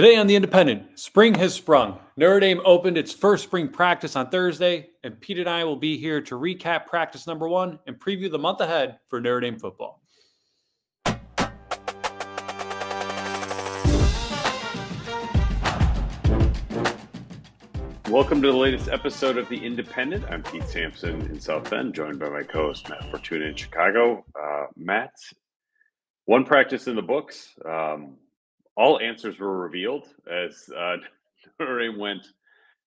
Today on The Independent, spring has sprung. Notre Dame opened its first spring practice on Thursday, and Pete and I will be here to recap practice number one and preview the month ahead for Notre Dame football. Welcome to the latest episode of The Independent. I'm Pete Sampson in South Bend, joined by my co host Matt Fortuna in Chicago. Uh, Matt, one practice in the books. Um, all answers were revealed as uh, Notre Dame went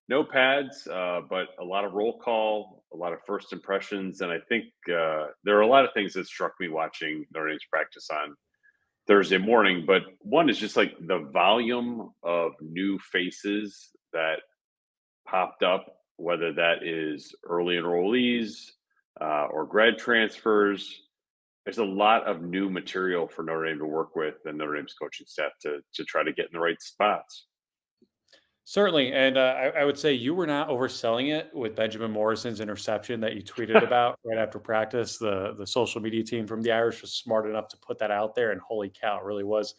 no pads, uh, but a lot of roll call, a lot of first impressions, and I think uh, there are a lot of things that struck me watching Notre Dame's practice on Thursday morning. But one is just like the volume of new faces that popped up, whether that is early enrollees uh, or grad transfers there's a lot of new material for Notre Dame to work with and Notre Dame's coaching staff to to try to get in the right spots. Certainly, and uh, I, I, would say you were not overselling it with Benjamin Morrison's interception that you tweeted about right after practice. The the social media team from the Irish was smart enough to put that out there, and holy cow, it really was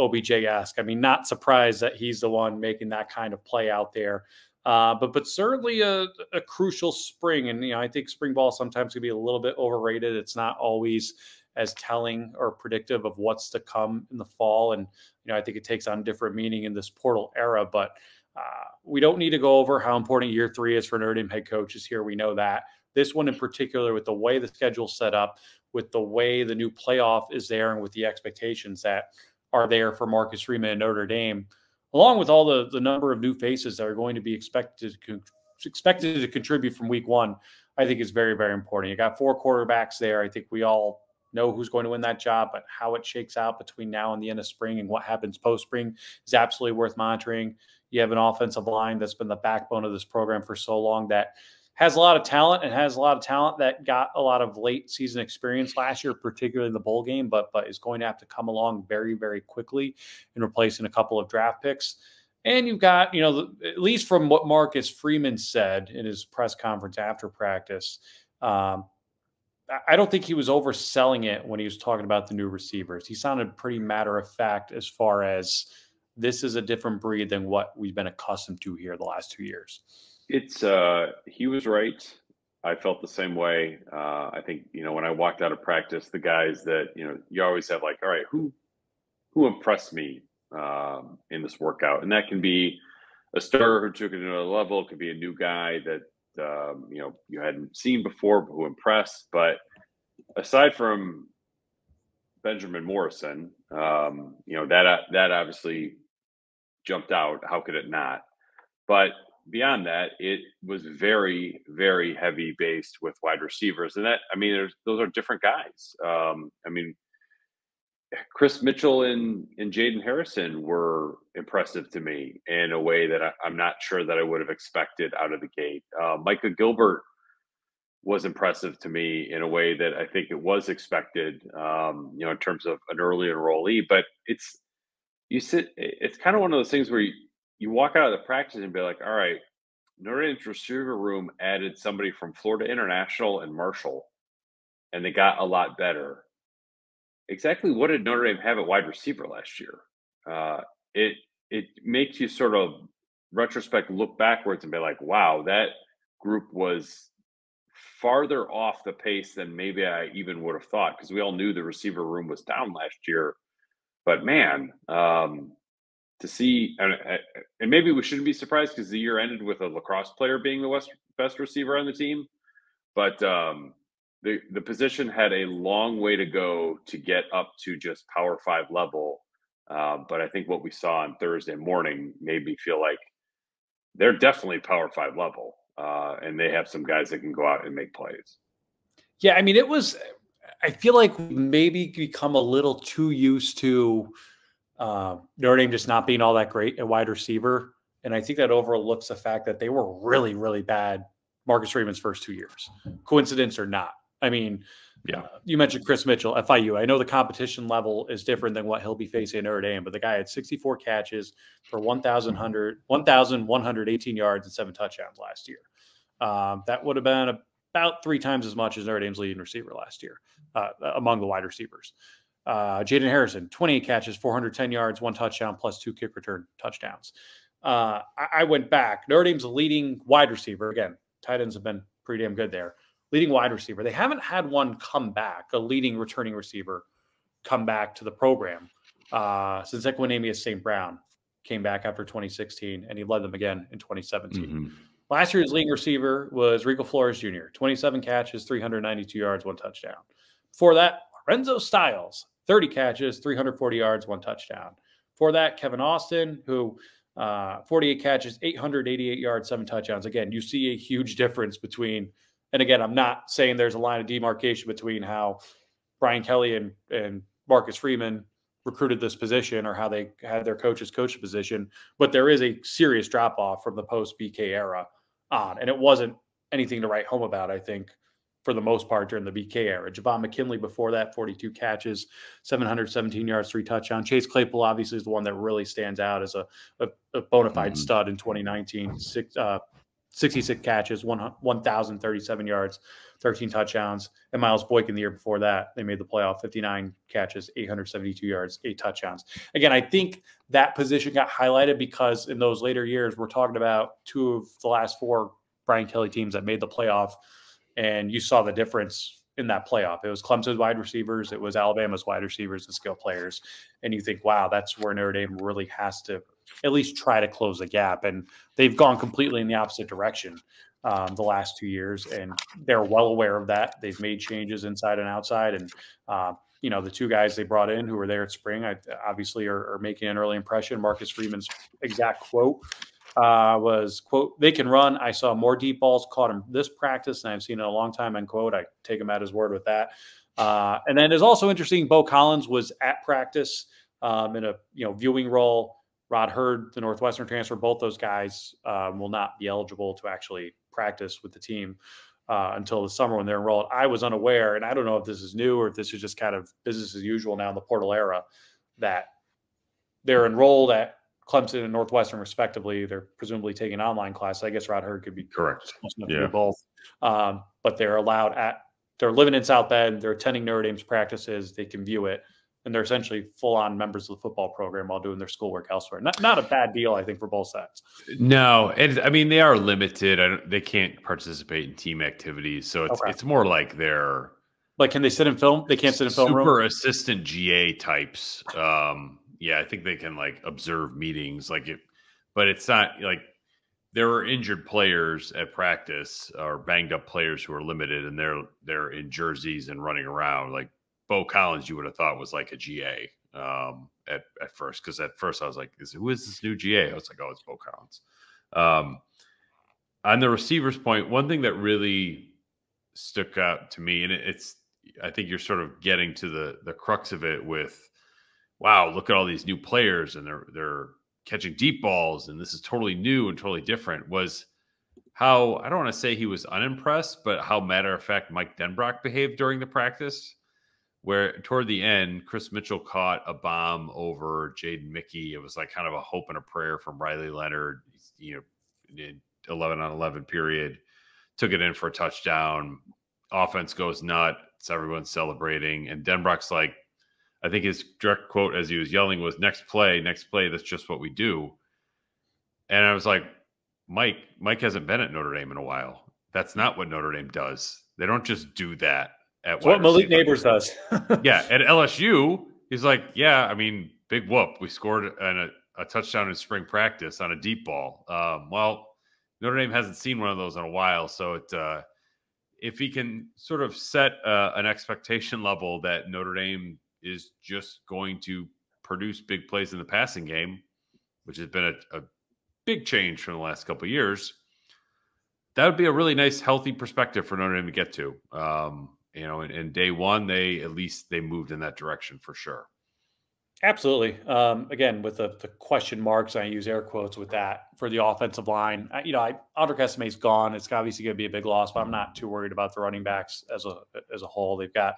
OBJ-esque. I mean, not surprised that he's the one making that kind of play out there. Uh, but but certainly a, a, crucial spring, and you know I think spring ball sometimes can be a little bit overrated. It's not always as telling or predictive of what's to come in the fall, and you know I think it takes on different meaning in this portal era. But uh, we don't need to go over how important year three is for Notre Dame head coaches here. We know that this one in particular, with the way the schedule's set up, with the way the new playoff is there, and with the expectations that are there for Marcus Freeman and Notre Dame along with all the the number of new faces that are going to be expected to expected to contribute from week one, I think is very very important. You got four quarterbacks there. I think we all know who's going to win that job, but how it shakes out between now and the end of spring and what happens post spring is absolutely worth monitoring. You have an offensive line that's been the backbone of this program for so long that has a lot of talent and has a lot of talent that got a lot of late season experience last year, particularly in the bowl game, but but is going to have to come along very very quickly in replacing a couple of draft picks. And you've got, you know, at least from what Marcus Freeman said in his press conference after practice, um, I don't think he was overselling it when he was talking about the new receivers. He sounded pretty matter of fact as far as this is a different breed than what we've been accustomed to here the last two years. It's uh he was right. I felt the same way. Uh, I think you know when I walked out of practice, the guys that you know you always have like, all right, who who impressed me um, in this workout, and that can be a starter who took it to another level. It could be a new guy that um, you know you hadn't seen before, who impressed. But aside from Benjamin Morrison, um, you know that that obviously jumped out. How could it not? But beyond that, it was very, very heavy based with wide receivers, and that I mean, there's those are different guys. Um, I mean, Chris Mitchell and and Jayden Harrison were impressive to me in a way that I, am not sure that I would have expected out of the gate. Uh, Micah Gilbert was impressive to me in a way that I think it was expected. Um, you know, in terms of an early enrollee, but it's you sit. It's kind of one of those things where you, you walk out of the practice and be like, all right, Notre Dame's receiver room added somebody from Florida International and Marshall, and they got a lot better. Exactly what did Notre Dame have at wide receiver last year? Uh, it it makes you sort of retrospect look backwards and be like, wow, that group was farther off the pace than maybe I even would have thought because we all knew the receiver room was down last year. But man, um, to see, and, and maybe we shouldn't be surprised because the year ended with a lacrosse player being the West, best receiver on the team. But um, the the position had a long way to go to get up to just Power Five level. Uh, but I think what we saw on Thursday morning made me feel like they're definitely Power Five level, uh, and they have some guys that can go out and make plays. Yeah, I mean, it was. I feel like maybe become a little too used to uh, Notre Dame just not being all that great at wide receiver. And I think that overlooks the fact that they were really, really bad Marcus Freeman's first two years. Coincidence or not. I mean, yeah, uh, you mentioned Chris Mitchell, FIU. I know the competition level is different than what he'll be facing at Notre Dame, but the guy had 64 catches for 1,118 yards and seven touchdowns last year. Um, that would have been about three times as much as Notre Dame's leading receiver last year uh, among the wide receivers. Uh, Jayden Harrison, 28 catches, 410 yards, one touchdown, plus two kick return touchdowns. Uh, I, I, went back. Notre Dame's leading wide receiver. Again, tight ends have been pretty damn good there. Leading wide receiver. They haven't had one come back, a leading returning receiver come back to the program uh, since Equanimeous St. Brown came back after 2016, and he led them again in 2017. Mm-hmm. Last year's leading receiver was Rico Flores Jr., 27 catches, 392 yards, one touchdown. Before that, Lorenzo Styles, 30 catches, 340 yards, one touchdown. For that, Kevin Austin, who uh, 48 catches, 888 yards, seven touchdowns. Again, you see a huge difference between, and again, I'm not saying there's a line of demarcation between how Brian Kelly and, and Marcus Freeman recruited this position or how they had their coaches coach the position, but there is a serious drop off from the post BK era on. And it wasn't anything to write home about, I think, for the most part during the BK era. Javon McKinley before that, 42 catches, 717 yards, three touchdowns. Chase Claypool obviously is the one that really stands out as a, a, a bona fide mm-hmm. stud in 2019. Six, uh, 66 catches, 1,037 yards, 13 touchdowns. And Miles Boykin the year before that, they made the playoff, 59 catches, 872 yards, eight touchdowns. Again, I think that position got highlighted because in those later years, we're talking about two of the last four Brian Kelly teams that made the playoff and you saw the difference in that playoff. It was Clemson's wide receivers, it was Alabama's wide receivers and skill players, and you think, wow, that's where Notre Dame really has to at least try to close the gap, and they've gone completely in the opposite direction. Um, the last two years, and they're well aware of that. They've made changes inside and outside, and uh, you know the two guys they brought in who were there at spring, I, obviously are, are making an early impression. Marcus Freeman's exact quote uh, was quote they can run. I saw more deep balls caught in this practice than I've seen in a long time. End quote. I take him at his word with that. Uh, and then it's also interesting. Bo Collins was at practice um, in a you know viewing role. Rod Heard, the Northwestern transfer, both those guys um, will not be eligible to actually practice with the team uh, until the summer when they're enrolled. I was unaware, and I don't know if this is new or if this is just kind of business as usual now in the portal era, that they're enrolled at Clemson and Northwestern, respectively. They're presumably taking online classes. I guess Rod Heard could be correct. Yeah. both, um, but they're allowed at. They're living in South Bend. They're attending Notre Dame's practices. They can view it, and they're essentially full-on members of the football program while doing their schoolwork elsewhere. Not not a bad deal, I think, for both sides. No, and I mean they are limited. they can't participate in team activities, so it's okay. it's more like they're like can they sit in film? They can't sit in film. Super room? assistant GA types. Um, yeah, I think they can like observe meetings, like it, but it's not like there were injured players at practice or banged up players who are limited, and they're they're in jerseys and running around. Like Bo Collins, you would have thought was like a GA um, at at first, because at first I was like, is, "Who is this new GA?" I was like, "Oh, it's Bo Collins." Um, on the receivers point, one thing that really stuck out to me, and it's I think you're sort of getting to the the crux of it with wow, look at all these new players and they're they're catching deep balls and this is totally new and totally different was how I don't want to say he was unimpressed, but how matter of fact Mike Denbrock behaved during the practice, where toward the end Chris Mitchell caught a bomb over Jaden Mickey. It was like kind of a hope and a prayer from Riley Leonard. You know, eleven on eleven period, took it in for a touchdown. Offense goes nuts. Everyone's celebrating, and Denbrock's like, I think his direct quote as he was yelling was next play, next play, that's just what we do. And I was like, Mike, Mike hasn't been at Notre Dame in a while. That's not what Notre Dame does. They don't just do that at what Malik Nabers does. yeah, at LSU, he's like, yeah, I mean, big whoop. We scored a, a touchdown in spring practice on a deep ball. Um, well, Notre Dame hasn't seen one of those in a while, so it uh, if he can sort of set uh, an expectation level that Notre Dame is just going to produce big plays in the passing game, which has been a, a big change from the last couple years, that would be a really nice, healthy perspective for Notre Dame to get to. Um, you know, in, day one, they at least they moved in that direction for sure. Absolutely. Um, again, with the, the, question marks, I use air quotes with that for the offensive line. I, you know, I, Audric Estime's gone. It's obviously going to be a big loss, but I'm not too worried about the running backs as a as a whole. They've got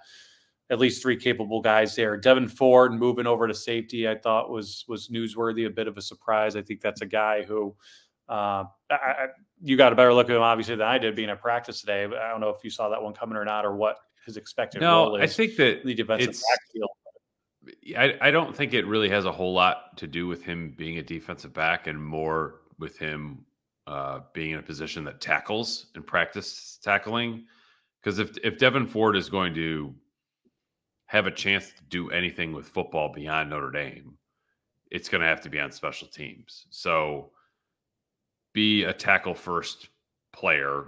at least three capable guys there. Devyn Ford moving over to safety, I thought was was newsworthy, a bit of a surprise. I think that's a guy who uh, I, you got a better look at him obviously than I did being at practice today. But I don't know if you saw that one coming or not, or what his expected no, role is. I think that the defensive backfield. I, I don't think it really has a whole lot to do with him being a defensive back and more with him uh, being in a position that tackles and practice tackling. Because if if Devyn Ford is going to have a chance to do anything with football beyond Notre Dame, it's going to have to be on special teams. So be a tackle first player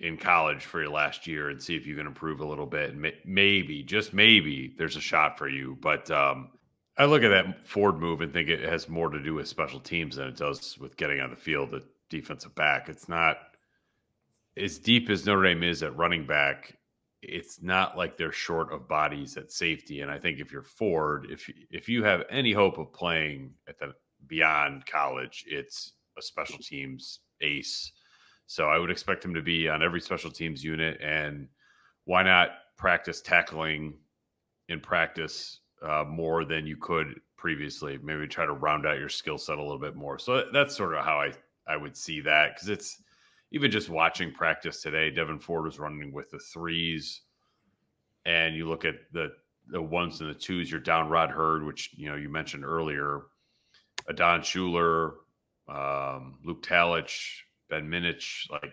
in college for your last year and see if you can improve a little bit. And maybe, just maybe, there's a shot for you. But um, I look at that Ford move and think it has more to do with special teams than it does with getting on the field at defensive back. It's not as deep as Notre Dame is at running back. It's not like they're short of bodies at safety. And I think if you're Ford, if if you have any hope of playing at the beyond college, it's a special teams ace so I would expect him to be on every special teams unit. And why not practice tackling in practice uh, more than you could previously? Maybe try to round out your skill set a little bit more. So that's sort of how I, I would see that because it's even just watching practice today. Devyn Ford was running with the threes, and you look at the the ones and the twos. You're down Rod Heard, which you know you mentioned earlier. Adon Shuler, um, Luke Talich, Ben Minich, like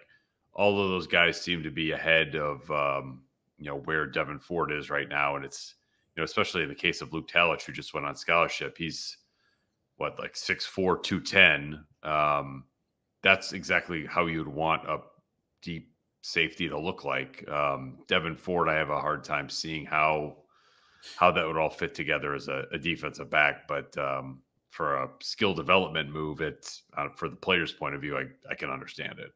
all of those guys seem to be ahead of um, you know where Devyn Ford is right now, and it's you know especially in the case of Luke Talich, who just went on scholarship, he's what like six four two ten. Um, that's exactly how you'd want a deep safety to look like. Um, Devyn Ford, I have a hard time seeing how how that would all fit together as a, a defensive back, but um, for a skill development move, it's uh, for the player's point of view, I, I can understand it.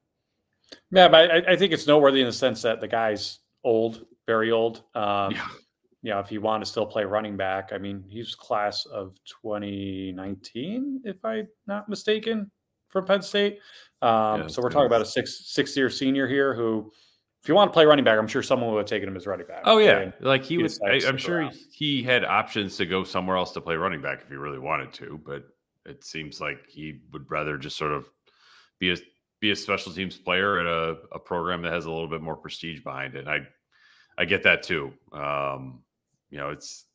Yeah, but I, I, think it's noteworthy in the sense that the guy's old, very old. Um, yeah. You know, if you want to still play running back, I mean, he's class of 2019, if I'm not mistaken, from Penn State. Um, yeah, so we're talking about a six six year senior here who if you want to play running back, I'm sure someone would have taken him as running back. Oh yeah, like he was. I, am sure he, he had options to go somewhere else to play running back if he really wanted to, but it seems like he would rather just sort of be a be a special teams player at a, a program that has a little bit more prestige behind it. And I I get that too. Um, you know, it's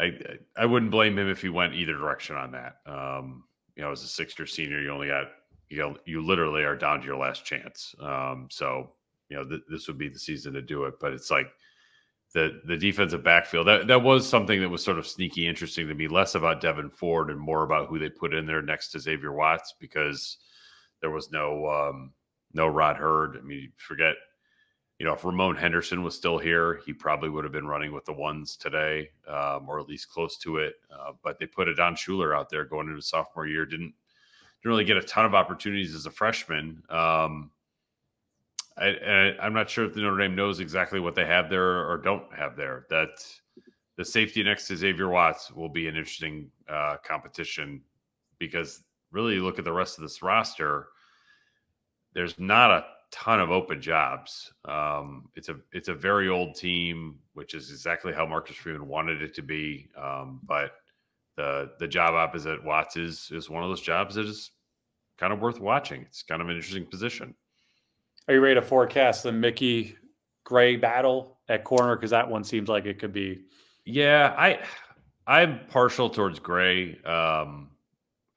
I I wouldn't blame him if he went either direction on that. Um, you know, as a sixth year senior, you only got you know you literally are down to your last chance. Um, so you know, th- this would be the season to do it. But it's like the the defensive backfield that that was something that was sort of sneaky interesting to me. Less about Devyn Ford and more about who they put in there next to Xavier Watts because there was no um, no Rod Heard. I mean, forget. You know, if Ramon Henderson was still here, he probably would have been running with the ones today, um, or at least close to it. Uh, but they put Adon Shuler out there going into sophomore year. Didn't didn't really get a ton of opportunities as a freshman. Um, I, am not sure if the Notre Dame knows exactly what they have there or don't have there. That the safety next to Xavier Watts will be an interesting uh, competition because really look at the rest of this roster. There's not a ton of open jobs. Um, it's a it's a very old team, which is exactly how Marcus Freeman wanted it to be. Um, but the the job opposite Watts is is one of those jobs that is kind of worth watching. It's kind of an interesting position. Are you ready to forecast the Mickey Gray battle at corner? Because that one seems like it could be. Yeah, I I'm partial towards Gray. Um,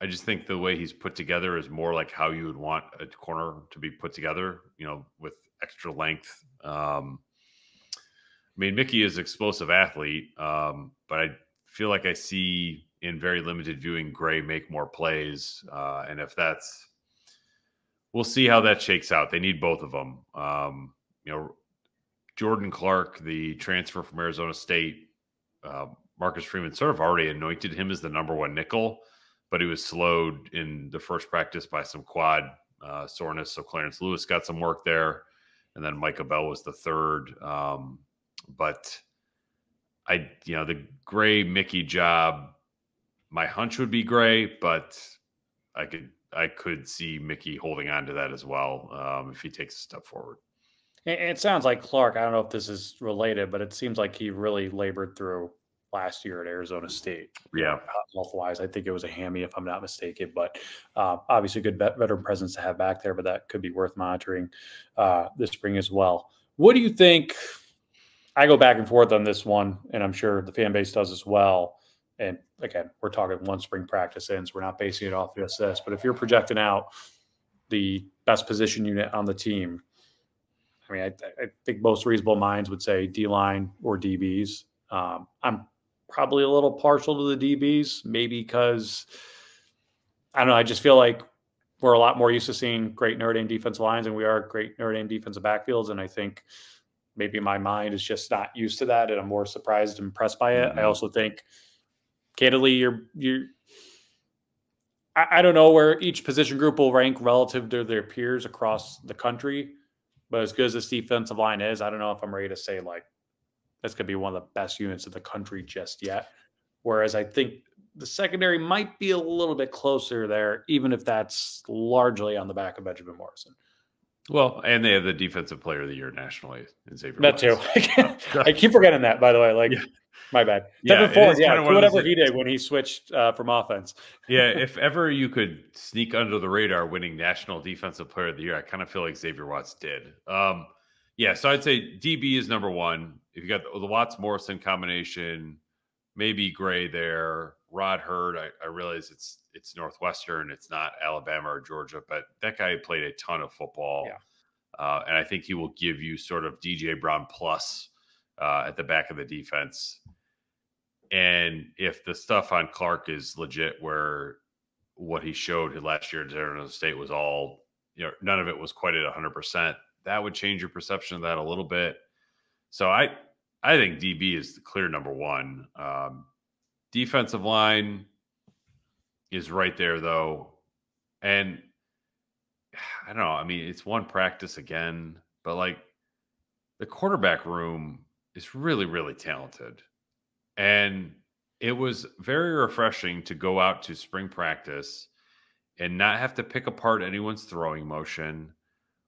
I just think the way he's put together is more like how you would want a corner to be put together. You know, with extra length. Um, I mean, Mickey is explosive athlete, um, but I feel like I see in very limited viewing Gray make more plays, uh, and if that's we'll see how that shakes out. They need both of them. Um, you know, Jordan Clark, the transfer from Arizona State, uh, Marcus Freeman sort of already anointed him as the number one nickel, but he was slowed in the first practice by some quad uh, soreness. So Clarence Lewis got some work there, and then Micah Bell was the third. Um, but I, you know, the Gray Mickey job, my hunch would be Gray, but I could I could see Mickey holding on to that as well um, if he takes a step forward. It sounds like Clark. I don't know if this is related, but it seems like he really labored through last year at Arizona State. Yeah, health wise, I think it was a hammy, if I'm not mistaken. But uh, obviously, good veteran presence to have back there. But that could be worth monitoring uh, this spring as well. What do you think? I go back and forth on this one, and I'm sure the fan base does as well. And again, we're talking one spring practice ends. We're not basing it off just this. But if you're projecting out the best position unit on the team, I mean, I, I think most reasonable minds would say D line or DBs. Um, I'm probably a little partial to the DBs, maybe because I don't know. I just feel like we're a lot more used to seeing great Notre Dame defensive lines, and we are great Notre Dame defensive backfields. And I think maybe my mind is just not used to that, and I'm more surprised and impressed by it. Mm-hmm. I also think, candidly, you're you're. I, I don't know where each position group will rank relative to their peers across the country, but as good as this defensive line is, I don't know if I'm ready to say like that's going to be one of the best units in the country just yet. Whereas I think the secondary might be a little bit closer there, even if that's largely on the back of Benjamin Morrison. Well, and they have the defensive player of the year nationally in Xavier. That too. I keep forgetting that, by the way. Like, yeah. my bad. Yeah, Ford, yeah, whatever he did when he switched uh, from offense. yeah, if ever you could sneak under the radar, winning national defensive player of the year, I kind of feel like Xavier Watts did. Um, yeah, so I'd say DB is number one. If you got the, the Watts Morrison combination, maybe Gray there. Rod Heard, I, I, realize it's it's Northwestern, it's not Alabama or Georgia, but that guy played a ton of football, yeah. uh, and I think he will give you sort of DJ Brown plus uh, at the back of the defense. And if the stuff on Clark is legit, where what he showed last year at Arizona State was all, you know, none of it was quite at 100, percent that would change your perception of that a little bit. So I I think DB is the clear number one. Um, defensive line is right there though, and I don't know. I mean, it's one practice again, but like the quarterback room is really really talented, and it was very refreshing to go out to spring practice and not have to pick apart anyone's throwing motion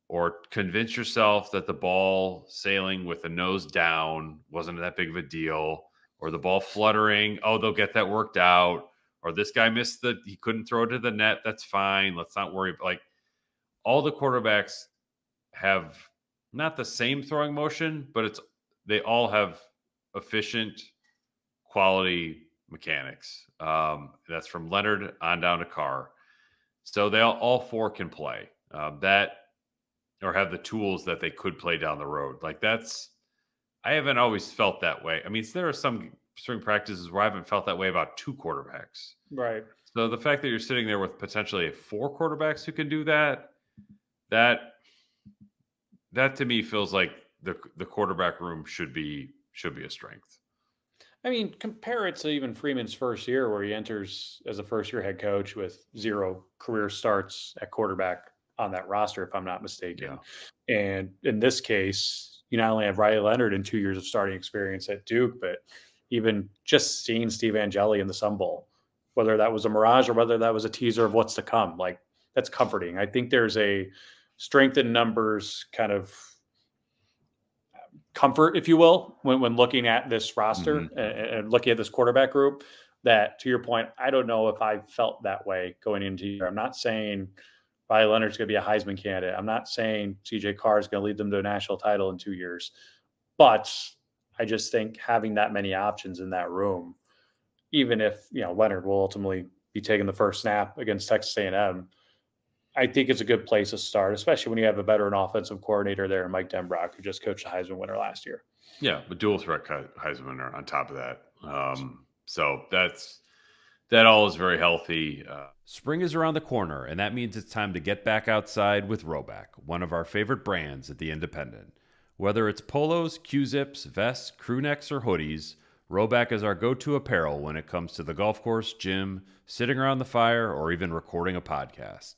or convince yourself that the ball sailing with the nose down wasn't that big of a deal, or the ball fluttering, oh, they'll get that worked out, or this guy missed the, he couldn't throw to the net. That's fine. Let's not worry. Like all the quarterbacks have not the same throwing motion, but it's, they all have efficient quality mechanics. Um, that's from Leonard on down to Carr. So they all, all four can play. Uh, that or have the tools that they could play down the road. Like that's I haven't always felt that way. I mean, there are some spring practices where I haven't felt that way about two quarterbacks. Right. So the fact that you're sitting there with potentially four quarterbacks who can do that, that that to me feels like the the quarterback room should be should be a strength. I mean, compare it to even Freeman's first year, where he enters as a first year head coach with zero career starts at quarterback on that roster, if I'm not mistaken. Yeah. And in this case, you not only have Riley Leonard in two years of starting experience at Duke, but even just seeing Steve Angeli in the Sun Bowl, whether that was a mirage or whether that was a teaser of what's to come, like that's comforting. I think there's a strength in numbers kind of comfort, if you will, when, when looking at this roster mm-hmm. and, and, looking at this quarterback group. That, to your point, I don't know if I felt that way going into here. I'm not saying Riley Leonard's going to be a Heisman candidate. I'm not saying CJ Carr is going to lead them to a national title in two years, but I just think having that many options in that room, even if you know Leonard will ultimately be taking the first snap against Texas A&M, I think it's a good place to start, especially when you have a veteran offensive coordinator there, Mike Denbrock, who just coached the Heisman winner last year. Yeah, the dual threat Heisman winner on top of that. Um, so that's that all is very healthy. Uh, Spring is around the corner, and that means it's time to get back outside with Rhoback, one of our favorite brands at The Independent. Whether it's polos, Q-zips, vests, crew necks, or hoodies, Rhoback is our go-to apparel when it comes to the golf course, gym, sitting around the fire, or even recording a podcast.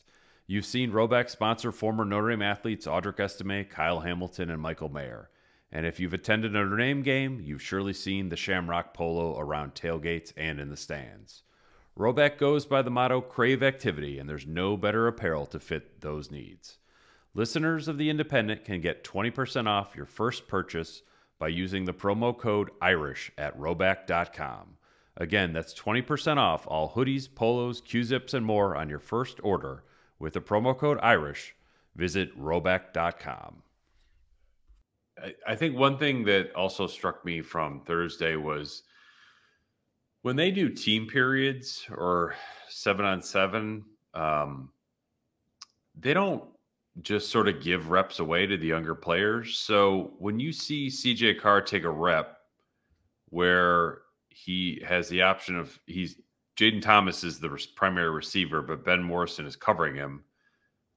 You've seen Rhoback sponsor former Notre Dame athletes Audric Estime, Kyle Hamilton, and Michael Mayer. And if you've attended a Notre Dame game, you've surely seen the Shamrock Polo around tailgates and in the stands. Rhoback goes by the motto Crave Activity, and there's no better apparel to fit those needs. Listeners of The Independent can get 20% off your first purchase by using the promo code IRISH at Rhoback.com. Again, that's 20% off all hoodies, polos, Q-zips, and more on your first order with the promo code IRISH. Visit Rhoback.com. I, I think one thing that also struck me from Thursday was when they do team periods or seven on seven, um, they don't just sort of give reps away to the younger players. So when you see CJ Carr take a rep where he has the option of he's Jayden Thomas is the primary receiver, but Ben Morrison is covering him.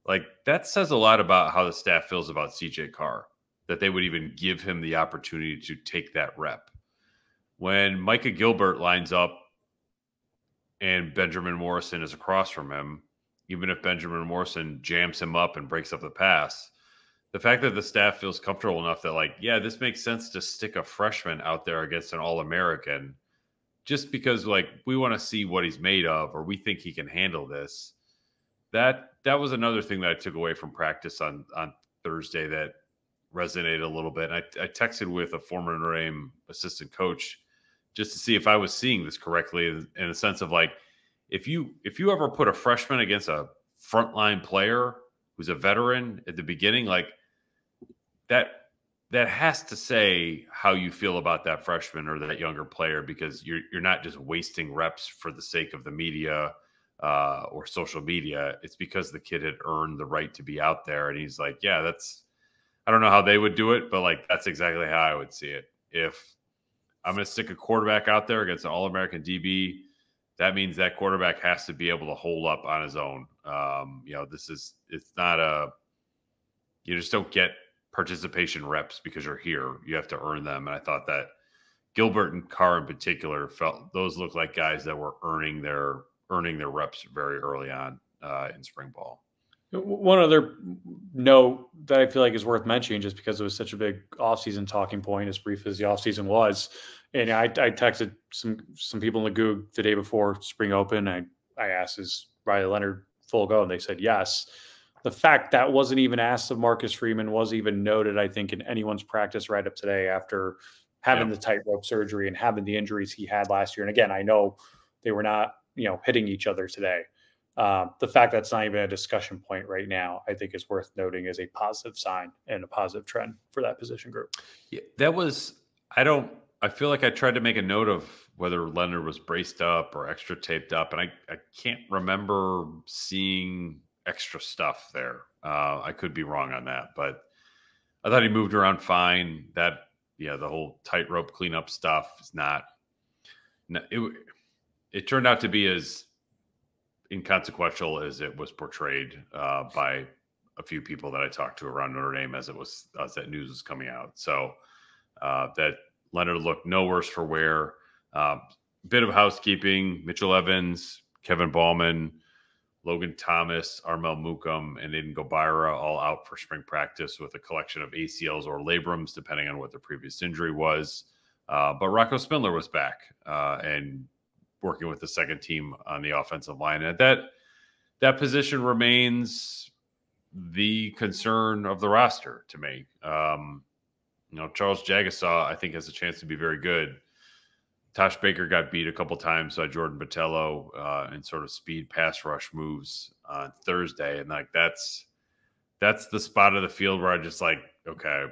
Like that says a lot about how the staff feels about CJ Carr that they would even give him the opportunity to take that rep. When Micah Gilbert lines up and Benjamin Morrison is across from him, even if Benjamin Morrison jams him up and breaks up the pass, the fact that the staff feels comfortable enough that, like, yeah, this makes sense to stick a freshman out there against an All American just because, like, we want to see what he's made of or we think he can handle this. That that was another thing that I took away from practice on on Thursday that resonated a little bit. And I, I texted with a former Notre Dame assistant coach just to see if I was seeing this correctly in, a sense of like if you if you ever put a freshman against a frontline player who's a veteran at the beginning, like that that has to say how you feel about that freshman or that younger player because you're you're not just wasting reps for the sake of the media uh, or social media. It's because the kid had earned the right to be out there, and he's like, yeah, that's. I don't know how they would do it, but like that's exactly how I would see it. If I'm going to stick a quarterback out there against an All American DB, that means that quarterback has to be able to hold up on his own. Um, you know, this is it's not a you just don't get participation reps because you're here. You have to earn them. And I thought that Gilbert and Carr in particular felt those look like guys that were earning their earning their reps very early on uh, in spring ball. One other note that I feel like is worth mentioning, just because it was such a big offseason talking point, as brief as the offseason was, and I, I texted some some people in the Goog the day before spring open. I I asked, "Is Riley Leonard full go?" And they said yes. The fact that wasn't even asked of Marcus Freeman was even noted, I think, in anyone's practice right up today after having yeah. the tightrope surgery and having the injuries he had last year. And again, I know they were not you know hitting each other today um, the fact that's not even a discussion point right now, I think, is worth noting as a positive sign and a positive trend for that position group. Yeah, that was. I don't. I feel like I tried to make a note of whether Leonard was braced up or extra taped up, and I, I can't remember seeing extra stuff there. Uh, I could be wrong on that, but I thought he moved around fine. That yeah, the whole tightrope cleanup stuff is not. It it turned out to be as inconsequential as it was portrayed uh, by a few people that I talked to around Notre Dame as it was as that news was coming out. So uh, that Leonard looked no worse for wear. Uh, bit of housekeeping: Mitchell Evans, Kevin Bauman, Logan Thomas, Armel Mukam, and Aiden Gobaira all out for spring practice with a collection of ACLs or labrums, depending on what their previous injury was. Uh, but Rocco Spindler was back uh, and working with the second team on the offensive line. And that that position remains the concern of the roster to me. Um, you know, Charles Jagusah, I think, has a chance to be very good. Tosh Baker got beat a couple times by Jordan Botelho uh, in sort of speed pass rush moves on Thursday, and like that's that's the spot of the field where I just like, okay,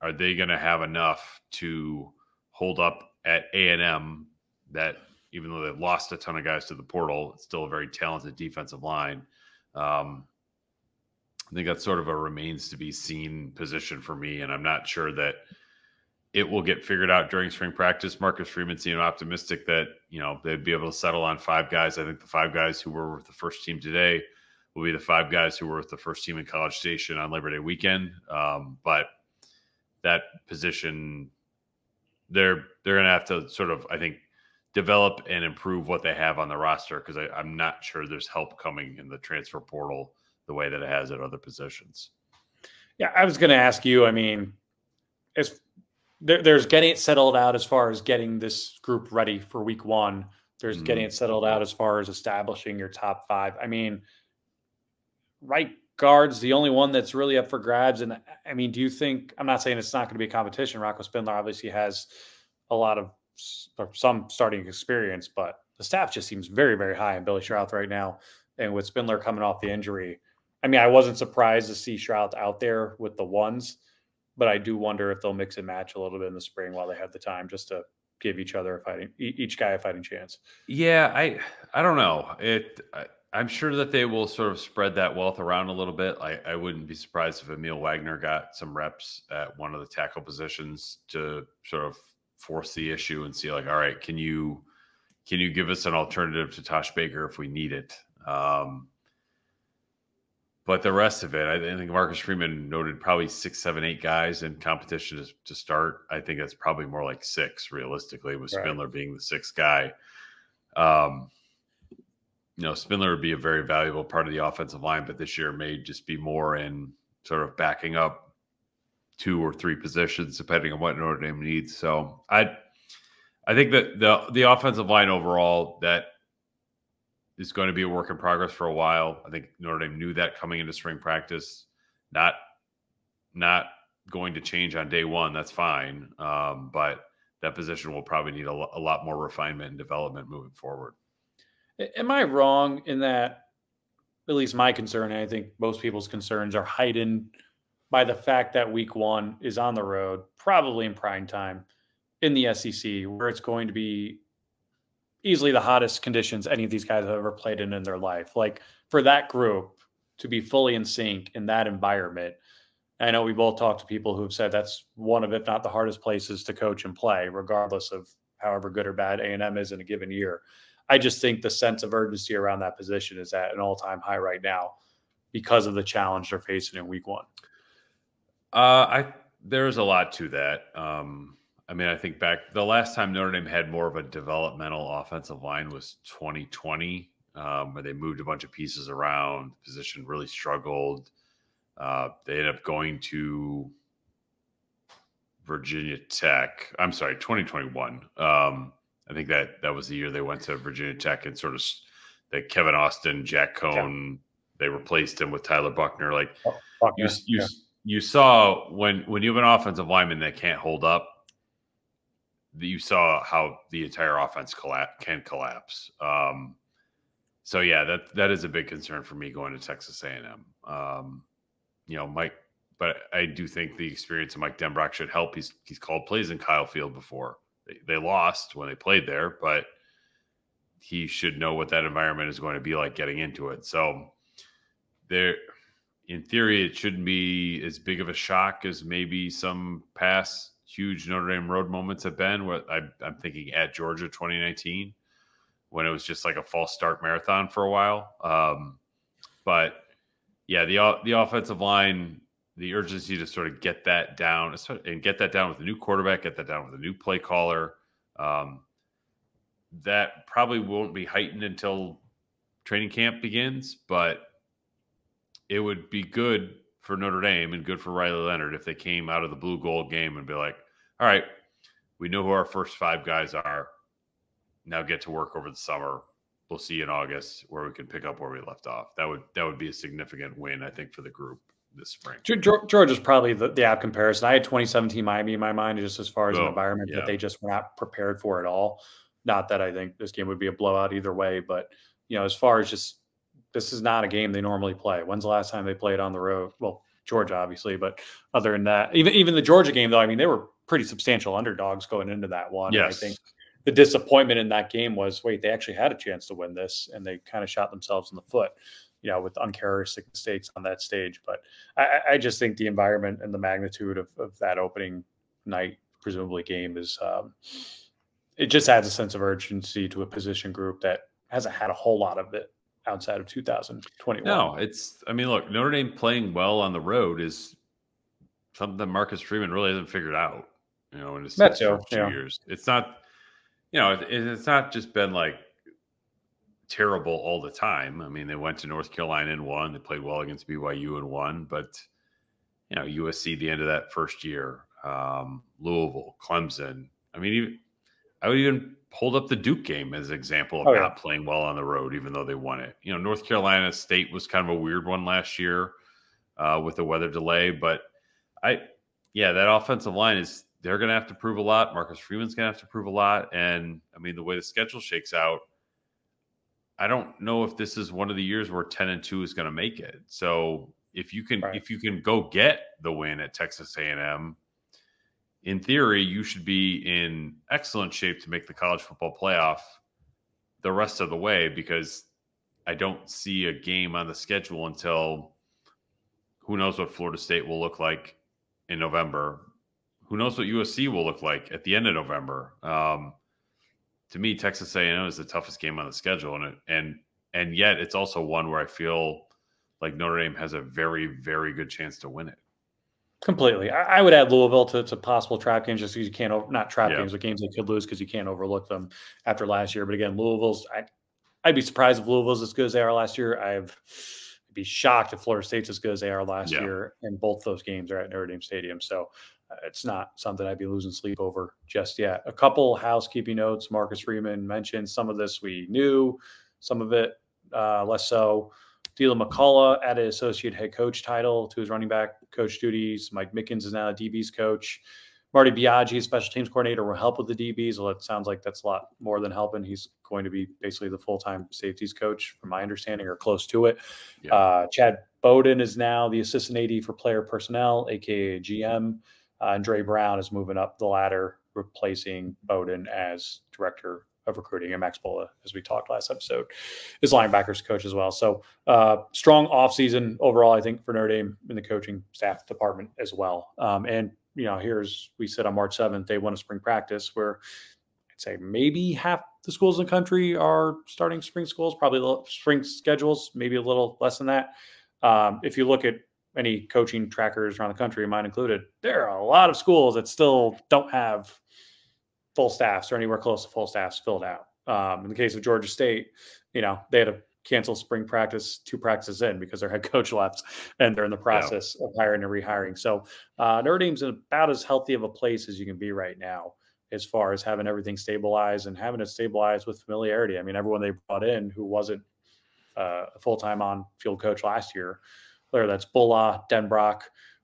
are they going to have enough to hold up at A and M that even though they've lost a ton of guys to the portal, it's still a very talented defensive line. Um, I think that's sort of a remains to be seen position for me, and I'm not sure that it will get figured out during spring practice. Marcus Freeman seemed optimistic that you know they'd be able to settle on five guys. I think the five guys who were with the first team today will be the five guys who were with the first team in College Station on Labor Day weekend. Um, but that position, they're they're going to have to sort of, I think, develop and improve what they have on the roster because I'm not sure there's help coming in the transfer portal the way that it has at other positions. Yeah, I was going to ask you. I mean, as there, there's getting it settled out as far as getting this group ready for week one. There's mm-hmm. getting it settled out as far as establishing your top five. I mean, right guard's the only one that's really up for grabs. And I mean, do you think? I'm not saying it's not going to be a competition. Rocco Spindler obviously has a lot of some starting experience, but the staff just seems very, very high on Billy Schrauth right now. And with Spindler coming off the injury, I mean, I wasn't surprised to see Schrauth out there with the ones, but I do wonder if they'll mix and match a little bit in the spring while they have the time, just to give each other a fighting, each guy a fighting chance. Yeah, I I don't know it. I, I'm sure that they will sort of spread that wealth around a little bit. I, I wouldn't be surprised if Aamil Wagner got some reps at one of the tackle positions to sort of force the issue and see like, all right, can you can you give us an alternative to Tosh Baker if we need it? Um, but the rest of it, I think Marcus Freeman noted probably six, seven, eight guys in competition to, to start. I think that's probably more like six realistically, with right. Spindler being the sixth guy. Um, you know, Spindler would be a very valuable part of the offensive line, but this year may just be more in sort of backing up two or three positions depending on what Notre Dame needs. So I, I think that the the offensive line overall that is going to be a work in progress for a while. I think Notre Dame knew that coming into spring practice. Not not going to change on day one. That's fine, um, but that position will probably need a, a lot more refinement and development moving forward. Am I wrong in that? At least my concern, and I think most people's concerns, are heightened by the fact that Week One is on the road, probably in prime time in the SEC, where it's going to be easily the hottest conditions any of these guys have ever played in in their life. Like for that group to be fully in sync in that environment. I know we both talked to people who have said that's one of, if not the hardest places to coach and play, regardless of however good or bad A&M is in a given year. I just think the sense of urgency around that position is at an all-time high right now because of the challenge they're facing in week one. Uh, I there's a lot to that. Um, I mean, I think back the last time Notre Dame had more of a developmental offensive line was 2020, um, where they moved a bunch of pieces around. The position really struggled. Uh, they ended up going to Virginia Tech. I'm sorry, 2021. Um, I think that that was the year they went to Virginia Tech and sort of that Kevin Austin, Jack Coan, they replaced him with Tyler Buchner. Like oh, Buchner, you, you, yeah. You saw when when you have an offensive lineman that can't hold up you saw how the entire offense collapse, can collapse. Um, so yeah, that that is a big concern for me going to Texas A&M. Um, you know, Mike, but I do think the experience of Mike Denbrock should help. He's he's called plays in Kyle Field before. They, they lost when they played there, but he should know what that environment is going to be like getting into it. So there in theory it shouldn't be as big of a shock as maybe some past huge Notre Dame road moments have been. What I, am thinking at Georgia 2019, when it was just like a false start marathon for a while. Um, but yeah, the the offensive line, the urgency to sort of get that down and get that down with a new quarterback, get that down with a new play caller. Um, that probably won't be heightened until training camp begins, but it would be good for Notre Dame and good for Riley Leonard if they came out of the blue gold game and be like, all right, we know who our first five guys are. Now get to work over the summer. We'll see you in August where we can pick up where we left off. That would that would be a significant win, I think, for the group this spring. George is probably the, the app comparison. I had 2017 Miami in my mind, just as far as oh, an environment yeah. that they just were not prepared for at all. Not that I think this game would be a blowout either way, but you know, as far as just this is not a game they normally play. When's the last time they played on the road? Well, Georgia, obviously, but other than that, even even the Georgia game, though, I mean, they were pretty substantial underdogs going into that one. Yes. I think the disappointment in that game was, wait, they actually had a chance to win this, and they kind of shot themselves in the foot, you know, with uncharacteristic mistakes on that stage. But I, I just think the environment and the magnitude of, of that opening night, presumably game, is um, it just adds a sense of urgency to a position group that hasn't had a whole lot of it outside of 2021. No, it's I mean, look, Notre Dame playing well on the road is something that Marcus Freeman really hasn't figured out. You know, in his two yeah. years, it's not. You know, it, it's not just been like terrible all the time. I mean, they went to North Carolina and won. They played well against BYU and won, but you know, USC the end of that first year, um, Louisville, Clemson. I mean, even, I would even hold up the Duke game as an example of oh, not playing well on the road, even though they won it. You know, North Carolina State was kind of a weird one last year uh, with the weather delay, but I, yeah, that offensive line is they're going to have to prove a lot. Marcus Freeman's going to have to prove a lot, and I mean the way the schedule shakes out, I don't know if this is one of the years where ten and two is going to make it. So if you can Right. if you can go get the win at Texas A&M, in theory, you should be in excellent shape to make the college football playoff the rest of the way because I don't see a game on the schedule until who knows what Florida State will look like in November. Who knows what USC will look like at the end of November? Um, to me, Texas A&M is the toughest game on the schedule, and it, and and yet it's also one where I feel like Notre Dame has a very very good chance to win it. Completely. I, I would add Louisville to, to possible trap games just because you can't over, not trap Yeah. games, but games they could lose because you can't overlook them after last year. But again, Louisville's I, I'd be surprised if Louisville's as good as they are last year. I've I'd be shocked if Florida State's as good as they are last Yeah. year, and both those games are at Notre Dame Stadium. So uh, it's not something I'd be losing sleep over just yet. A couple housekeeping notes. Marcus Freeman mentioned some of this we knew, some of it uh, less so. Deland McCullough added associate head coach title to his running back coach duties. Mike Mickens is now a DB's coach. Marty Biagi, special teams coordinator, will help with the DBs. Well, it sounds like that's a lot more than helping. He's going to be basically the full time safeties coach, from my understanding, or close to it. Yeah. Uh, Chad Bowden is now the assistant AD for player personnel, aka GM. Uh, and Dre Brown is moving up the ladder, replacing Bowden as director of recruiting. And Max Bullough, as we talked last episode, is linebackers coach as well. So uh, strong offseason overall, I think, for Notre Dame in the coaching staff department as well. Um, and, you know, here's we said on March 7th, they won a spring practice where I'd say maybe half the schools in the country are starting spring schools, probably spring schedules, maybe a little less than that. Um, if you look at any coaching trackers around the country, mine included, there are a lot of schools that still don't have full staffs or anywhere close to full staffs filled out. Um, in the case of Georgia State, you know, they had to cancel spring practice two practices in because their head coach left and they're in the process of hiring and rehiring. So uh, Notre Dame's in about as healthy of a place as you can be right now as far as having everything stabilized and having it stabilized with familiarity. I mean, everyone they brought in who wasn't uh, a full time on field coach last year, whether that's Bullough, Denbrock,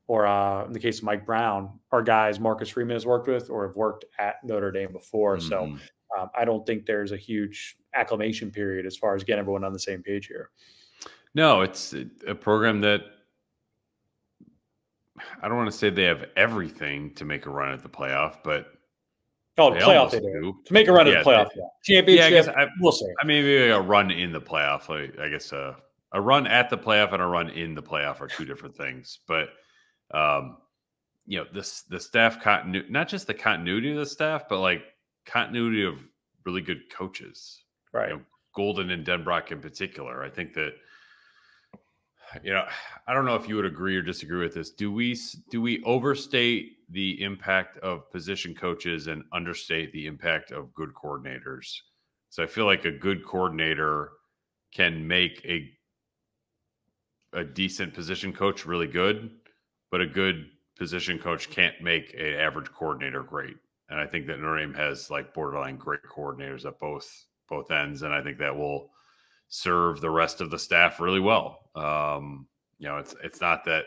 or uh, in the case of Mike Brown, are guys Marcus Freeman has worked with or have worked at Notre Dame before. So Mhm. um, I don't think there's a huge acclimation period as far as getting everyone on the same page here. No, it's a program that I don't want to say they have everything to make a run at the playoff, but Oh, the playoff they do. To make a run Yeah, at the playoff, they- yeah. Championship, Yeah, I guess I, we'll see. I mean, maybe a run in the playoff. Like, I guess a, a run at the playoff and a run in the playoff are two different things. But, um, you know, this the staff continuity, not just the continuity of the staff, but like continuity of really good coaches. Right. You know, Golden and Denbrock in particular. I think that, you know, I don't know if you would agree or disagree with this. Do we do we overstate the impact of position coaches and understate the impact of good coordinators? So I feel like a good coordinator can make a a decent position coach really good, but a good position coach can't make an average coordinator great. And I think that Notre Dame has like borderline great coordinators at both both ends, and I think that will serve the rest of the staff really well. Um, you know, it's it's not that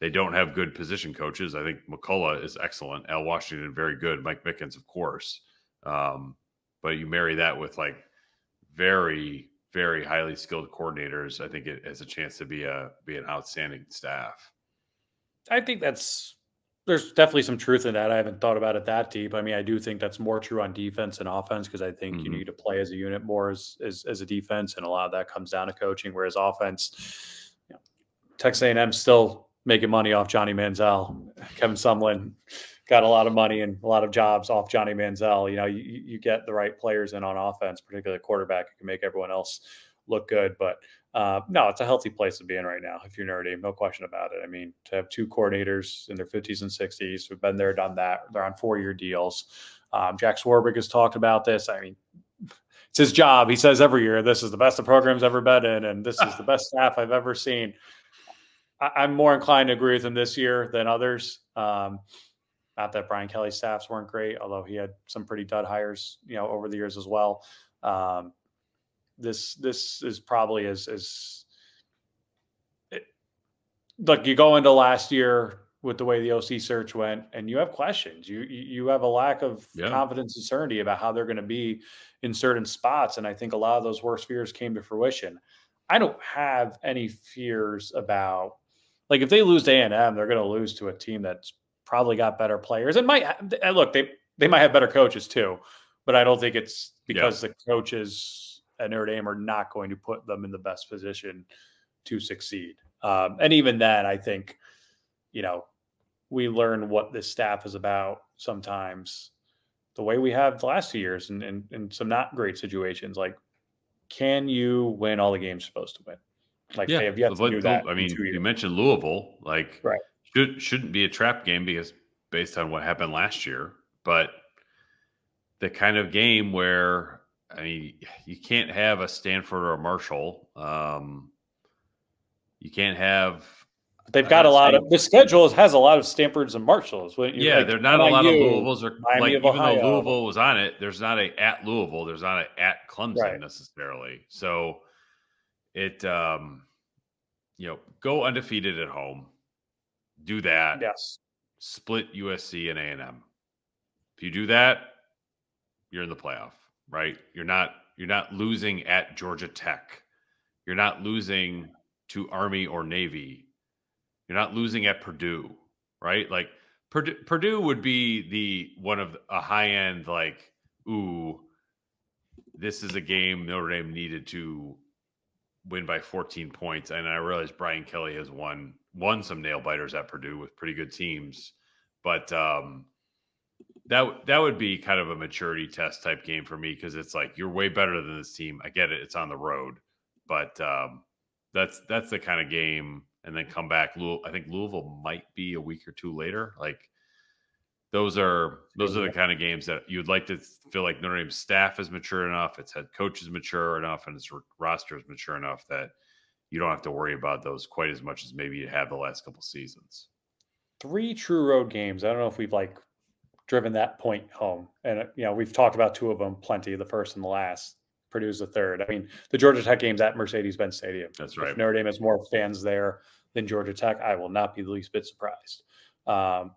they don't have good position coaches. I think McCullough is excellent. Al Washington very good. Mike Mickens, of course. Um, but you marry that with like very very highly skilled coordinators. I think it has a chance to be a be an outstanding staff. I think that's there's definitely some truth in that. I haven't thought about it that deep. I mean, I do think that's more true on defense and offense because I think you Mhm. need to play as a unit more as, as as a defense, and a lot of that comes down to coaching. Whereas offense, you know, Texas A&M still making money off Johnny Manziel. Kevin Sumlin got a lot of money and a lot of jobs off Johnny Manziel. You know, you, you get the right players in on offense, particularly quarterback, who can make everyone else look good. But uh, no, it's a healthy place to be in right now if you're Notre Dame, no question about it. I mean, to have two coordinators in their 50s and 60s who've been there, done that, they're on four year deals. Um, Jack Swarbrick has talked about this. I mean, it's his job. He says every year, this is the best the program's ever been in, and this is the best staff I've ever seen. I, I'm more inclined to agree with him this year than others. Um, not that Brian Kelly's staffs weren't great, although he had some pretty dud hires, you know, over the years as well. Um, this this is probably as as eh, it, look. You go into last year with the way the OC search went, and you have questions. You you have a lack of Yeah. confidence and certainty about how they're going to be in certain spots, and I think a lot of those worst fears came to fruition. I don't have any fears about Like if they lose to A and M, they're going to lose to a team that's probably got better players and might eh, look they they might have better coaches too, but I don't think it's because yeah. the coaches at Notre Dame are not going to put them in the best position to succeed. Um, and even then, I think you know we learn what this staff is about sometimes the way we have the last two years and in, in, in, some not great situations. Like, can you win all the games you're supposed to win? Like, yeah, they have yet to do that. I mean, you mentioned Louisville. Like, right should shouldn't be a trap game because based on what happened last year, but the kind of game where I mean you can't have a Stanford or a Marshall. Um, you can't have. They've got a lot of the schedule has a lot of Stanfords and Marshalls. Yeah, like, there's not a lot of Louisvilles or Miami like even Ohio. though Louisville was on it, there's not a at Louisville, there's not a at Clemson right. necessarily. So it um you know, go undefeated at home do that. Yes. Split USC and A&M. If you do that, you're in the playoff, right? You're not you're not losing at Georgia Tech. You're not losing to Army or Navy. You're not losing at Purdue, right? Like Purdue, Purdue would be the one of a high end like ooh this is a game Notre Dame needed to win by 14 points and I realize Brian Kelly has won won some nail biters at Purdue with pretty good teams, but um, that that would be kind of a maturity test type game for me because it's like you're way better than this team. I get it; it's on the road, but um, that's that's the kind of game. And then come back. I think Louisville might be a week or two later. Like those are those are the kind of games that you'd like to feel like Notre Dame's staff is mature enough, its head coach is mature enough, and its roster is mature enough that you don't have to worry about those quite as much as maybe you have the last couple seasons. Three true road games. I don't know if we've like driven that point home. And, uh, you know, we've talked about two of them plenty, the first and the last. Purdue's the third. I mean, the Georgia Tech games at Mercedes Benz Stadium. That's right. If Notre Dame has more fans there than Georgia Tech, I will not be the least bit surprised. Um,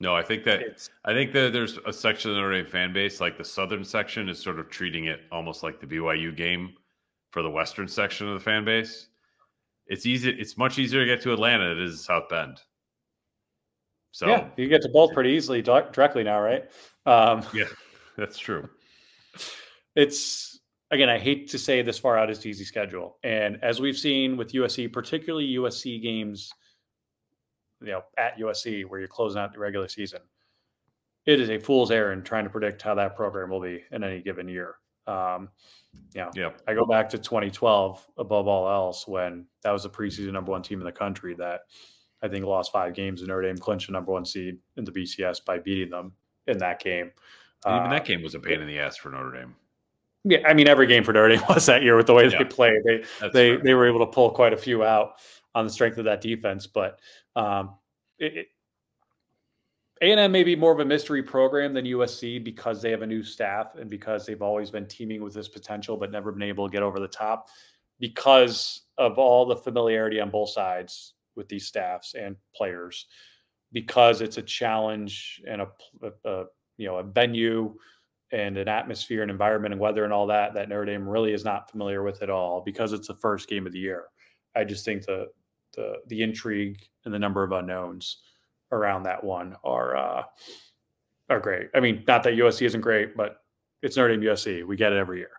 no, I think that I think that there's a section of the Notre Dame fan base, like the southern section, is sort of treating it almost like the BYU game for the western section of the fan base it's easy. It's much easier to get to Atlanta than it is South Bend. So yeah, you get to both pretty easily directly now, right? Um, yeah, that's true. It's again, I hate to say this far out is easy schedule, and as we've seen with USC, particularly USC games, you know, at USC where you're closing out the regular season, it is a fool's errand trying to predict how that program will be in any given year. Um, yeah. Yeah. I go back to 2012 above all else when that was a preseason number one team in the country that I think lost five games and Notre Dame clinched the number one seed in the BCS by beating them in that game. And even uh, that game was a pain in the ass for Notre Dame. Yeah, I mean every game for Notre Dame was that year with the way yeah. they played. They That's they they were able to pull quite a few out on the strength of that defense, but um, it, a&M may be more of a mystery program than USC because they have a new staff and because they've always been teeming with this potential but never been able to get over the top because of all the familiarity on both sides with these staffs and players because it's a challenge and a, a, a you know a venue and an atmosphere and environment and weather and all that that Notre Dame really is not familiar with at all because it's the first game of the year. I just think the the the intrigue and the number of unknowns around that one are uh, are great. I mean, not that USC isn't great, but it's Notre Dame USC. We get it every year.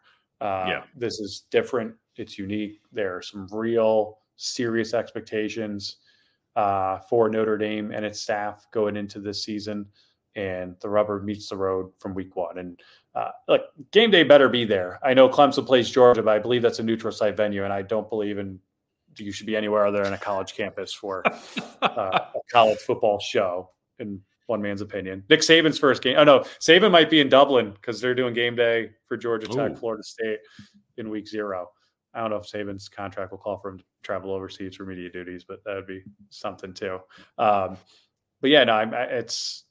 Uh, yeah, this is different. It's unique. There are some real serious expectations uh, for Notre Dame and its staff going into this season, and the rubber meets the road from week one. And uh, look, game day better be there. I know Clemson plays Georgia, but I believe that's a neutral site venue, and I don't believe in you should be anywhere other than a college campus for uh, a college football show, in one man's opinion. Nick Saban's first game. Oh no, Saban might be in Dublin because they're doing game day for Georgia Tech, Ooh. Florida State in week zero. I don't know if Saban's contract will call for him to travel overseas for media duties, but that would be something too. Um, but yeah, no, I, it's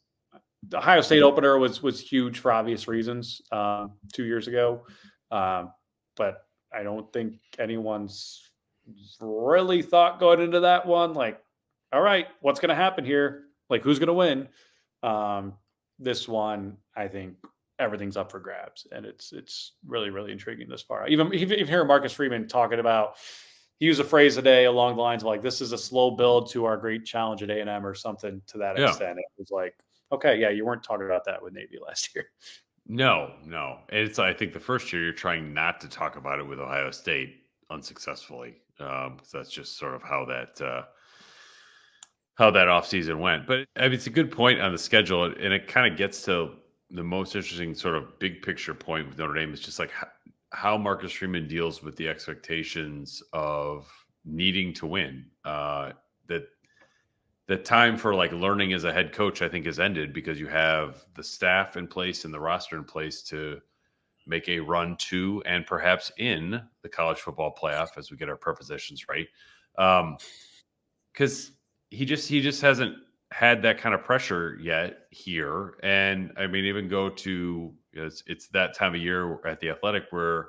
the Ohio State opener was was huge for obvious reasons uh, two years ago, um, but I don't think anyone's really thought going into that one, like, all right, what's going to happen here? Like, who's going to win? Um, this one, I think everything's up for grabs, and it's it's really really intriguing this far. Even even, even hearing Marcus Freeman talking about he used a phrase today along the lines of like, "This is a slow build to our great challenge at A and M" or something to that Yeah. extent. It was like, okay, yeah, you weren't talking about that with Navy last year. No, no. And it's I think the first year you're trying not to talk about it with Ohio State unsuccessfully. Um, 'cause that's just sort of how that uh how that offseason went. But I mean it's a good point on the schedule and it kind of gets to the most interesting sort of big picture point with Notre Dame is just like how, Marcus Freeman deals with the expectations of needing to win. Uh that the time for like learning as a head coach, I think, has ended because you have the staff in place and the roster in place to make a run to and perhaps in the college football playoff as we get our prepositions right. Um, because he just he just hasn't had that kind of pressure yet here. And I mean, even go to it's it's that time of year at the athletic where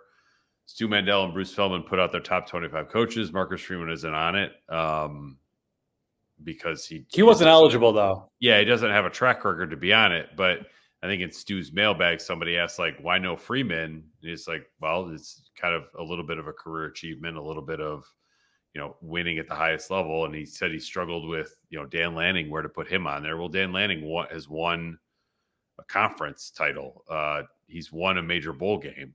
Stu Mandel and Bruce Feldman put out their top 25 coaches. Marcus Freeman isn't on it. Um, because he He wasn't eligible though. yeah, he doesn't have a track record to be on it. But I think in Stu's mailbag, somebody asked like, "Why no Freeman?" And he's like, "Well, it's kind of a little bit of a career achievement, a little bit of you know winning at the highest level." And he said he struggled with you know Dan Lanning where to put him on there. Well, Dan Lanning won, has won a conference title. Uh, he's won a major bowl game.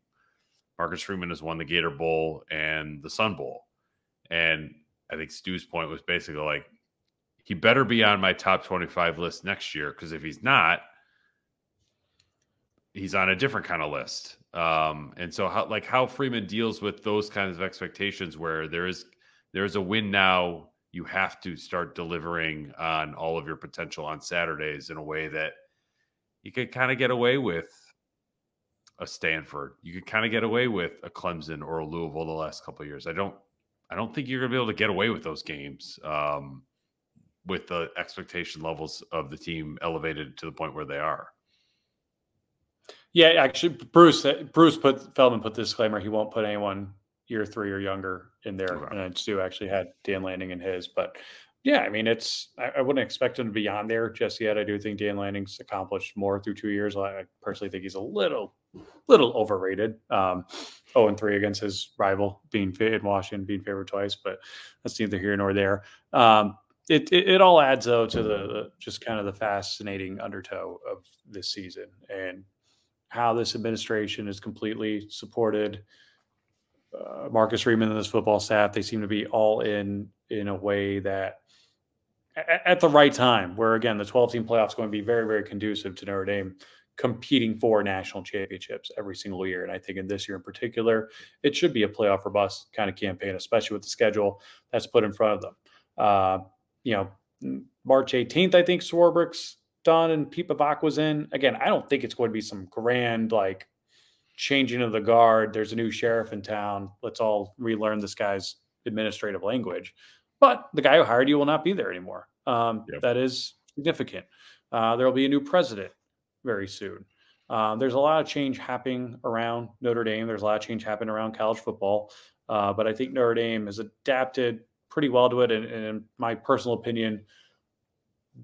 Marcus Freeman has won the Gator Bowl and the Sun Bowl. And I think Stu's point was basically like, he better be on my top 25 list next year because if he's not he's on a different kind of list um and so how like how freeman deals with those kinds of expectations where there is there's a win now. You have to start delivering on all of your potential on saturdays in a way that you could kind of get away with a stanford. You could kind of get away with a clemson or a louisville the last couple years. I don't i don't think you're going to be able to get away with those games um with the expectation levels of the team elevated to the point where they are. Yeah, actually, Bruce Bruce put Feldman put the disclaimer he won't put anyone year three or younger in there, Okay. and Stu actually had Dan Lanning in his. But yeah, I mean, it's I, I wouldn't expect him to be on there just yet. I do think Dan Lanning's accomplished more through two years. I I personally think he's a little little overrated. Um, 0 and 3 against his rival, being in Washington, being favored twice, but that's neither here nor there. Um, it, it it all adds though to the, the just kind of the fascinating undertow of this season and how this administration is completely supported uh, Marcus Freeman and this football staff. They seem to be all in in a way that at, at the right time, where again the 12 team playoffs going to be very very conducive to Notre Dame competing for national championships every single year. And I think in this year in particular, it should be a playoff or bust kind of campaign, especially with the schedule that's put in front of them. Uh, you know, March 18th, I think Swarbrick's done and Pete Bevacqua was in. Again, I don't think it's going to be some grand like changing of the guard. There's a new sheriff in town. Let's all relearn this guy's administrative language. But the guy who hired you will not be there anymore. Um, Yep. That is significant. Uh, there will be a new president very soon. Uh, there's a lot of change happening around Notre Dame. There's a lot of change happening around college football. Uh, but I think Notre Dame has adapted pretty well to it. And, and in my personal opinion,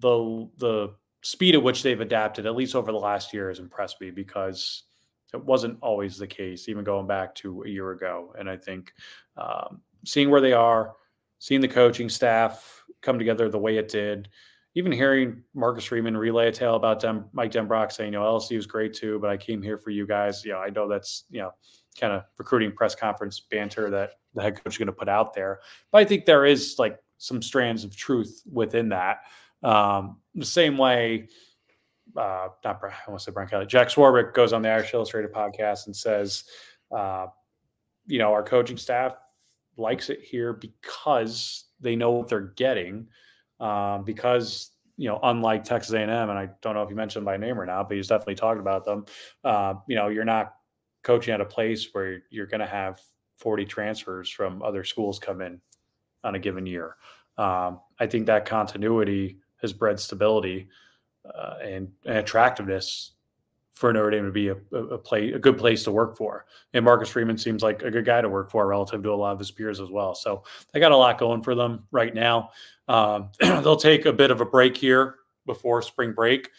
the the speed at which they've adapted, at least over the last year, has impressed me because it wasn't always the case, even going back to a year ago. And I think um, seeing where they are, seeing the coaching staff come together the way it did, even hearing Marcus Freeman relay a tale about Dem- Mike Denbrock saying, you know, LSU was great too, but I came here for you guys. You know, I know that's, you know, kind of recruiting press conference banter that the head coach is going to put out there. But I think there is like some strands of truth within that. Um, the same way, uh, not I want to say Brian Kelly, Jack Swarbrick goes on the Irish Illustrated podcast and says, uh, you know, our coaching staff likes it here because they know what they're getting. Um, because you know, unlike Texas A&M, and I don't know if you mentioned by name or not, but he's definitely talked about them. Uh, you know, you're not coaching at a place where you're going to have 40 transfers from other schools come in on a given year. Um, I think that continuity has bred stability uh, and, and attractiveness for Notre Dame to be a, a, a play a good place to work for. And Marcus Freeman seems like a good guy to work for relative to a lot of his peers as well. So they got a lot going for them right now. Um, they'll take a bit of a break here before spring break,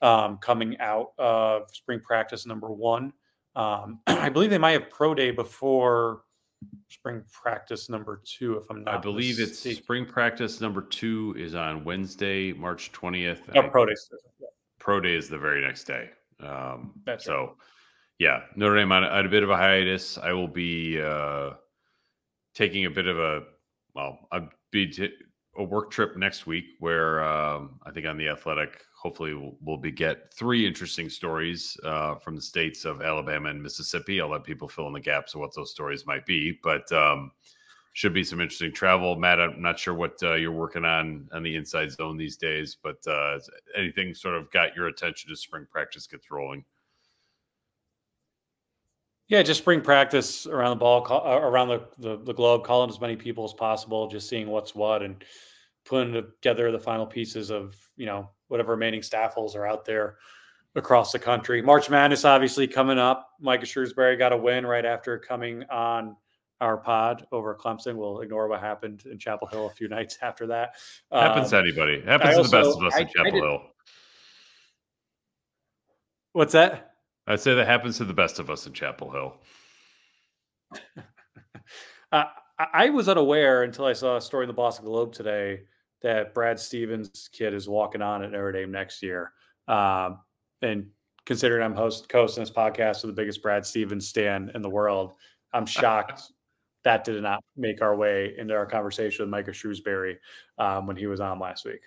um, coming out of spring practice number one. Um, I believe they might have pro day before spring practice number two, if I'm not. I believe mistaken. it's spring practice number two is on Wednesday, March 20th. Oh, pro days. Pro day is the very next day. Um, That's so, right. yeah, Notre Dame on, on a bit of a hiatus. I will be uh, taking a bit of a well, I'll be t- a work trip next week where um, I think on the Athletic, hopefully we'll, we'll be get three interesting stories uh, from the states of Alabama and Mississippi. I'll let people fill in the gaps of what those stories might be, but um, should be some interesting travel. Matt, I'm not sure what uh, you're working on on the inside zone these days, but uh, anything sort of got your attention as spring practice gets rolling? Yeah, just spring practice around the ball, uh, around the, the, the globe, calling as many people as possible, just seeing what's what and putting together the final pieces of, you know, whatever remaining staff holes are out there across the country. March Madness obviously coming up. Micah Shrewsberry got a win right after coming on our pod over Clemson. We'll ignore what happened in Chapel Hill a few nights after that. Happens to Um, anybody. Happens I to the best of us I- in Chapel Hill. What's that? I'd say that happens to the best of us in Chapel Hill. Uh, I I was unaware until I saw a story in the Boston Globe today that Brad Stevens' kid is walking on at Notre Dame next year. Um, and considering I'm host hosting this podcast with the biggest Brad Stevens stan in the world, I'm shocked that did not make our way into our conversation with Micah Shrewsberry um, when he was on last week.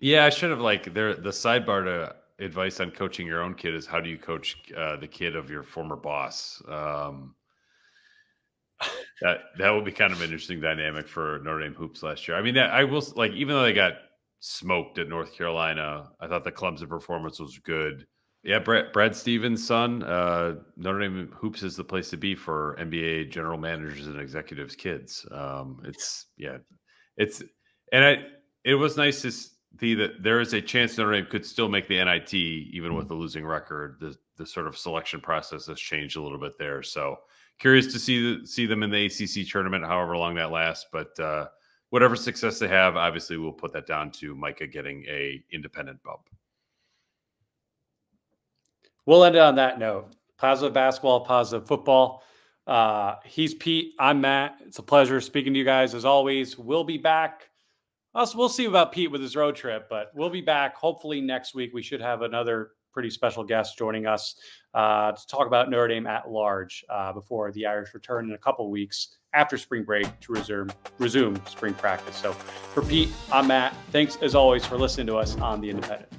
Yeah, I should have like there. The sidebar to advice on coaching your own kid is how do you coach uh, the kid of your former boss? Um, that that would be kind of an interesting dynamic for Notre Dame hoops last year. I mean, that I will like even though they got smoked at North Carolina, I thought the Clemson performance was good. Yeah, Brad, Brad Stevens' son, uh, Notre Dame hoops is the place to be for NBA general managers and executives' kids. Um, it's yeah, it's and I it was nice to see that there is a chance Notre Dame could still make the NIT even with a losing record. The the sort of selection process has changed a little bit there, so curious to see see them in the ACC tournament, however long that lasts. But uh, whatever success they have, obviously we'll put that down to Micah getting a independent bump. We'll end it on that note. Positive basketball, positive football. Uh, he's Pete. I'm Matt. It's a pleasure speaking to you guys as always. We'll be back. Us, we'll see about Pete with his road trip, but we'll be back hopefully next week. We should have another pretty special guest joining us uh, to talk about Notre Dame at large uh, before the Irish return in a couple weeks after spring break to resume resume spring practice. So for Pete, I'm Matt. Thanks as always for listening to us on the Independent.